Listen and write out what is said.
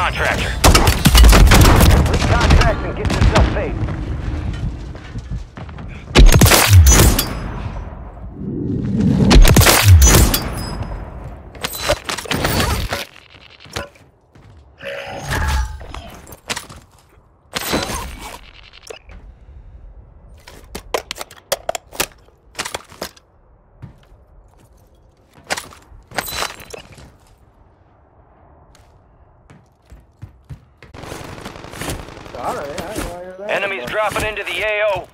Contractor. Enemies dropping into the AO.